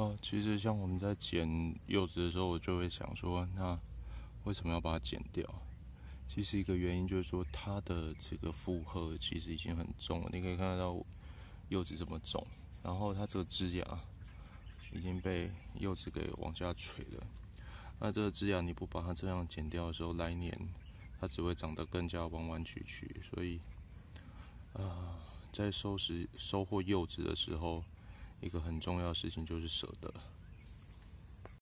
呃，其实像我们在剪柚子的时候，我就会想说，那为什么要把它剪掉？其实一个原因就是说，它的这个负荷其实已经很重了。你可以看得到柚子这么重，然后它这个枝芽已经被柚子给往下垂了。那这个枝芽你不把它这样剪掉的时候，来年它只会长得更加弯弯曲曲。所以，呃，在收拾收获柚子的时候，一个很重要的事情就是舍得。